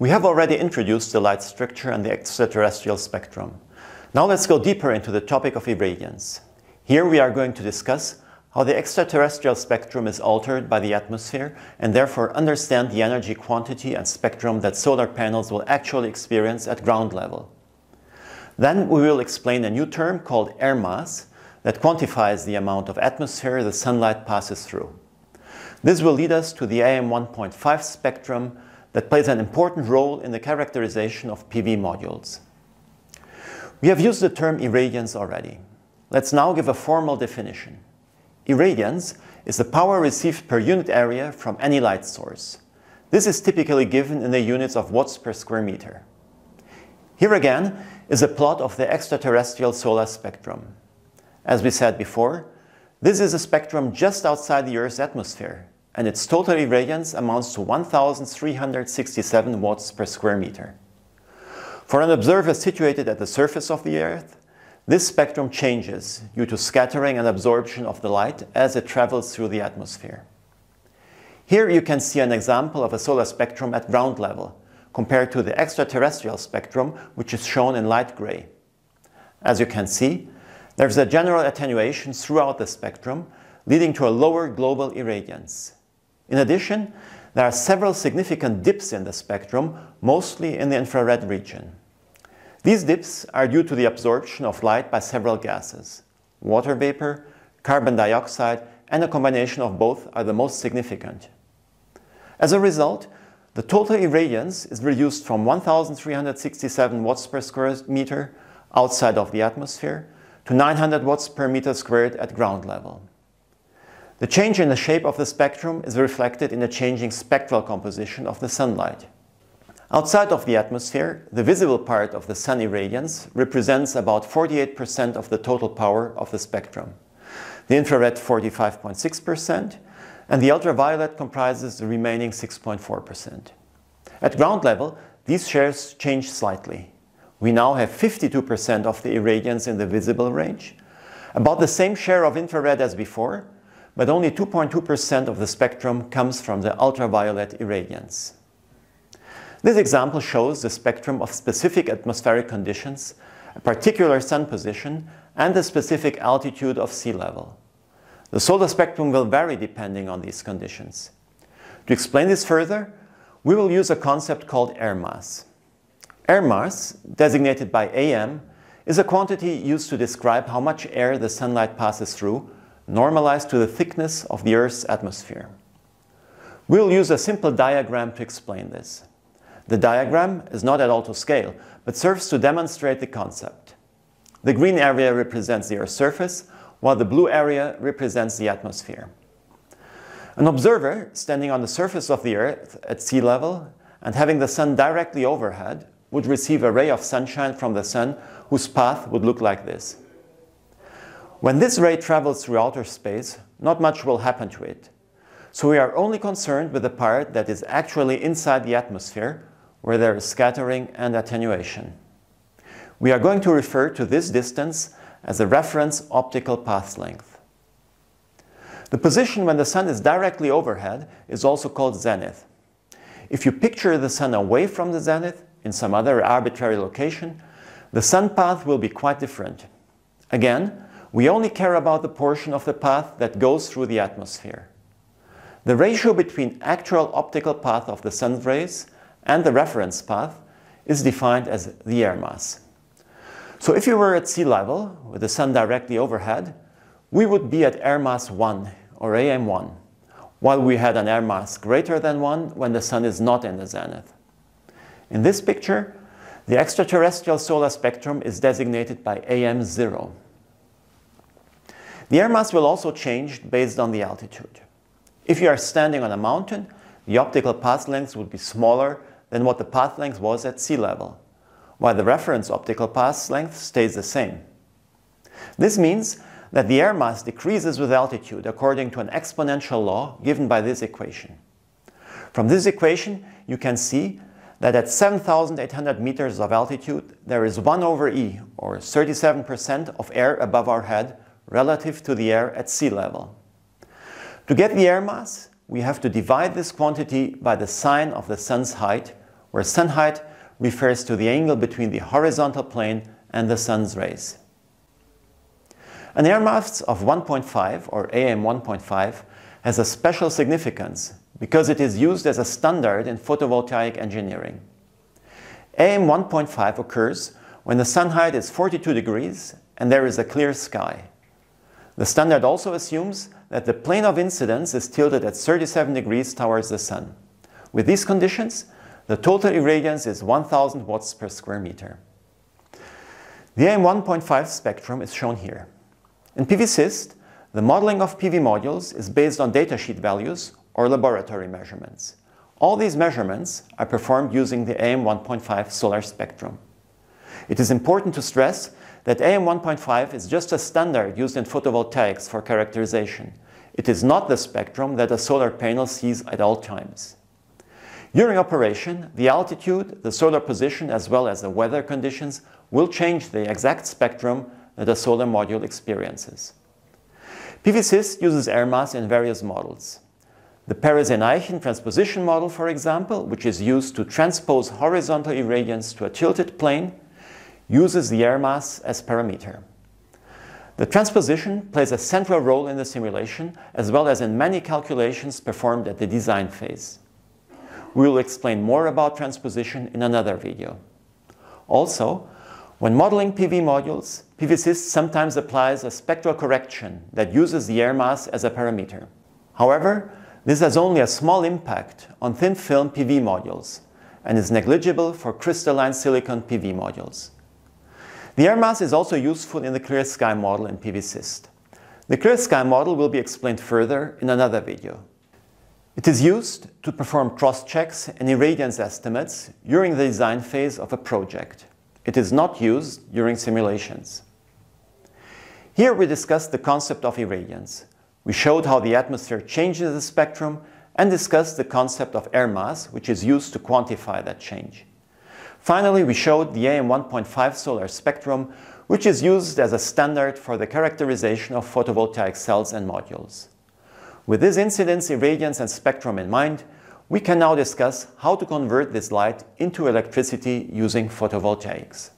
We have already introduced the light structure and the extraterrestrial spectrum. Now let's go deeper into the topic of irradiance. Here we are going to discuss how the extraterrestrial spectrum is altered by the atmosphere and therefore understand the energy quantity and spectrum that solar panels will actually experience at ground level. Then we will explain a new term called air mass that quantifies the amount of atmosphere the sunlight passes through. This will lead us to the AM 1.5 spectrum that plays an important role in the characterization of PV modules. We have used the term irradiance already. Let's now give a formal definition. Irradiance is the power received per unit area from any light source. This is typically given in the units of watts per square meter. Here again is a plot of the extraterrestrial solar spectrum. As we said before, this is a spectrum just outside the Earth's atmosphere, and its total irradiance amounts to 1,367 watts per square meter. For an observer situated at the surface of the Earth, this spectrum changes due to scattering and absorption of the light as it travels through the atmosphere. Here you can see an example of a solar spectrum at ground level, compared to the extraterrestrial spectrum, which is shown in light gray. As you can see, there's a general attenuation throughout the spectrum, leading to a lower global irradiance. In addition, there are several significant dips in the spectrum, mostly in the infrared region. These dips are due to the absorption of light by several gases. Water vapor, carbon dioxide, and a combination of both are the most significant. As a result, the total irradiance is reduced from 1,367 watts per square meter outside of the atmosphere to 900 watts per meter squared at ground level. The change in the shape of the spectrum is reflected in the changing spectral composition of the sunlight. Outside of the atmosphere, the visible part of the sun irradiance represents about 48% of the total power of the spectrum. The infrared 45.6% and the ultraviolet comprises the remaining 6.4%. At ground level, these shares change slightly. We now have 52% of the irradiance in the visible range, about the same share of infrared as before, but only 2.2% of the spectrum comes from the ultraviolet irradiance. This example shows the spectrum of specific atmospheric conditions, a particular sun position, and the specific altitude of sea level. The solar spectrum will vary depending on these conditions. To explain this further, we will use a concept called air mass. Air mass, designated by AM, is a quantity used to describe how much air the sunlight passes through, normalized to the thickness of the Earth's atmosphere. We'll use a simple diagram to explain this. The diagram is not at all to scale, but serves to demonstrate the concept. The green area represents the Earth's surface, while the blue area represents the atmosphere. An observer standing on the surface of the Earth at sea level and having the sun directly overhead would receive a ray of sunshine from the sun whose path would look like this. When this ray travels through outer space, not much will happen to it. So we are only concerned with the part that is actually inside the atmosphere where there is scattering and attenuation. We are going to refer to this distance as the reference optical path length. The position when the sun is directly overhead is also called zenith. If you picture the sun away from the zenith in some other arbitrary location, the sun path will be quite different. Again, we only care about the portion of the path that goes through the atmosphere. The ratio between actual optical path of the sun's rays and the reference path is defined as the air mass. So if you were at sea level with the sun directly overhead, we would be at air mass 1 or AM1, while we had an air mass greater than 1 when the sun is not in the zenith. In this picture, the extraterrestrial solar spectrum is designated by AM0. The air mass will also change based on the altitude. If you are standing on a mountain, the optical path length would be smaller than what the path length was at sea level, while the reference optical path length stays the same. This means that the air mass decreases with altitude according to an exponential law given by this equation. From this equation, you can see that at 7,800 meters of altitude, there is 1 over E, or 37% of air above our head relative to the air at sea level. To get the air mass, we have to divide this quantity by the sine of the sun's height, where sun height refers to the angle between the horizontal plane and the sun's rays. An air mass of 1.5 or AM 1.5 has a special significance because it is used as a standard in photovoltaic engineering. AM 1.5 occurs when the sun height is 42 degrees and there is a clear sky. The standard also assumes that the plane of incidence is tilted at 37 degrees towards the sun. With these conditions, the total irradiance is 1000 watts per square meter. The AM 1.5 spectrum is shown here. In PVsyst, the modeling of PV modules is based on datasheet values or laboratory measurements. All these measurements are performed using the AM 1.5 solar spectrum. It is important to stress that AM 1.5 is just a standard used in photovoltaics for characterization. It is not the spectrum that a solar panel sees at all times. During operation, the altitude, the solar position, as well as the weather conditions will change the exact spectrum that a solar module experiences. PVsyst uses air mass in various models. The Perez-Ineichen transposition model, for example, which is used to transpose horizontal irradiance to a tilted plane, uses the air mass as parameter. The transposition plays a central role in the simulation as well as in many calculations performed at the design phase. We will explain more about transposition in another video. Also, when modeling PV modules, PVsyst sometimes applies a spectral correction that uses the air mass as a parameter. However, this has only a small impact on thin film PV modules and is negligible for crystalline silicon PV modules. The air mass is also useful in the clear sky model in PVsyst. The clear sky model will be explained further in another video. It is used to perform cross-checks and irradiance estimates during the design phase of a project. It is not used during simulations. Here we discussed the concept of irradiance. We showed how the atmosphere changes the spectrum and discussed the concept of air mass, which is used to quantify that change. Finally, we showed the AM 1.5 solar spectrum, which is used as a standard for the characterization of photovoltaic cells and modules. With this incidence, irradiance, and spectrum in mind, we can now discuss how to convert this light into electricity using photovoltaics.